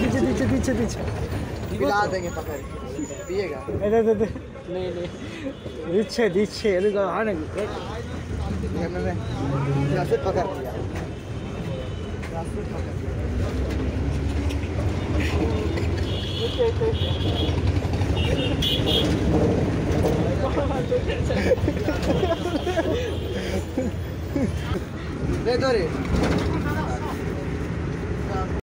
पीछे पीछे पीछे पीछे पिला देंगे पकड़ पिएगा नहीं नहीं। पीछे पीछे रुको आने मैंने ग्लासेट पकड़ लिया। दे दो रे।